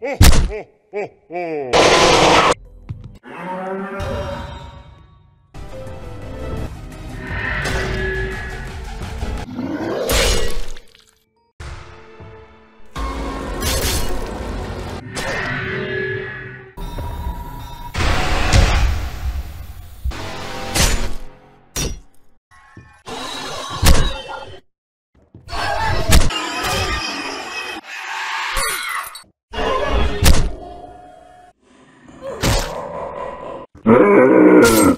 Oh, oh, oh, oh. Grrrr!